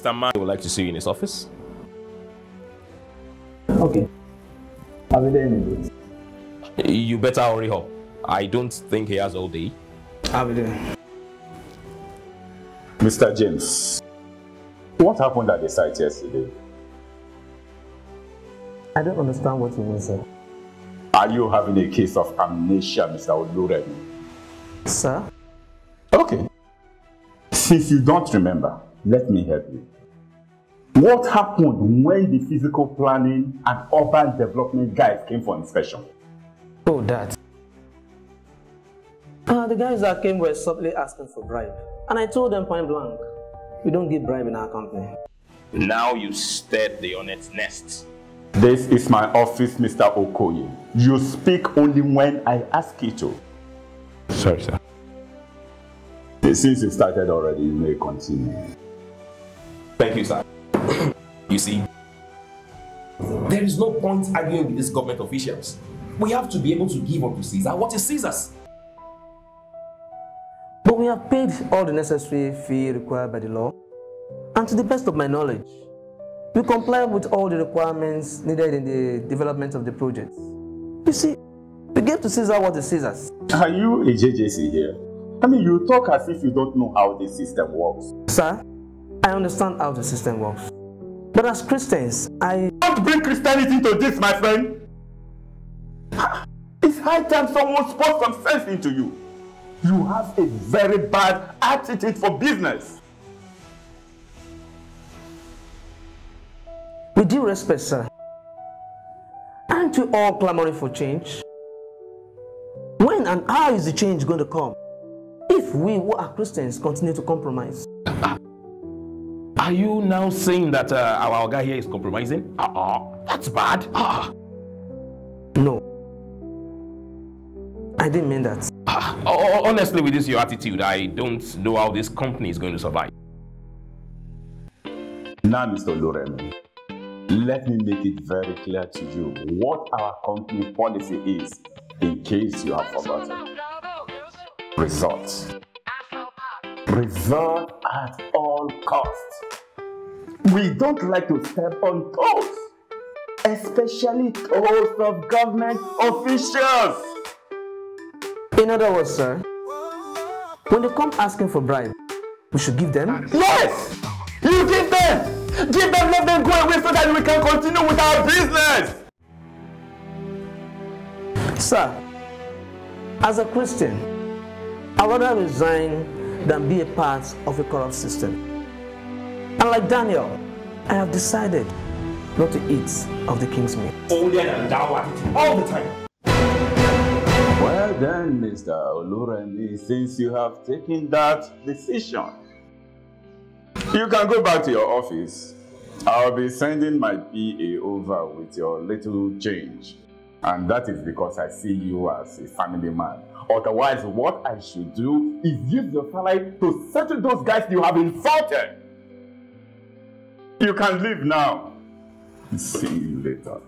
Mr. Man would like to see you in his office. Okay. I'll be there in a bit. You better hurry up. I don't think he has all day. I'll be there. Mr. James, what happened at the site yesterday? I don't understand what you mean, sir. Are you having a case of amnesia, Mr. Oluremi? Sir? Okay. Since you don't remember, let me help you. What happened when the physical planning and urban development guys came for inspection? Oh, that. Uh, the guys that came were subtly asking for bribe. And I told them point blank, we don't give bribe in our company. Now you stirred the hornet's nest. This is my office, Mr. Okoye. You speak only when I ask you to. Sorry, sir. Since you started already, you may continue. Thank you, sir. you see, there is no point arguing with these government officials. We have to be able to give up to Caesar what is Caesar's. But we have paid all the necessary fee required by the law. And to the best of my knowledge, we comply with all the requirements needed in the development of the project. You see, we gave to Caesar what is Caesar's. Are you a JJC here? I mean, you talk as if you don't know how the system works. Sir, I understand how the system works. But as Christians, I... Don't bring Christianity into this, my friend! It's high time someone spoke some sense into you. You have a very bad attitude for business. With due respect, sir, aren't we all clamoring for change? When and how is the change going to come? If we who are Christians continue to compromise. Are you now saying that uh, our guy here is compromising? Uh, uh, that's bad. Uh. No. I didn't mean that. Uh, honestly, with this your attitude, I don't know how this company is going to survive. Now, Mr. Lorem, let me make it very clear to you what our company policy is in case you have forgotten. Results. Result at all costs. We don't like to step on toes, especially toes of government officials. In other words, sir, when they come asking for bribe, we should give them? Yes! You give them! Give them, let them go away so that we can continue with our business! Sir, as a Christian, I would rather resign than be a part of a corrupt system. And like Daniel, I have decided not to eat of the king's meat. Older than thou attitude all the time. Well then, Mr. Oluremi, since you have taken that decision, you can go back to your office. I'll be sending my PA over with your little change. And that is because I see you as a family man. Otherwise, what I should do is use your salary to settle those guys you have insulted. You can leave now. See you later.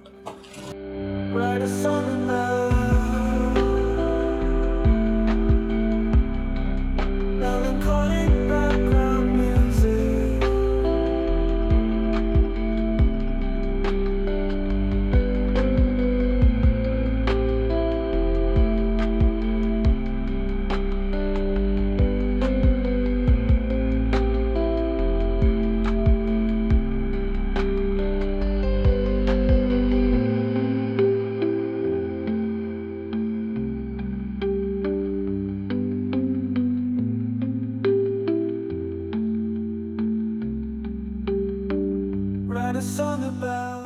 song about